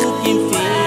you can feel.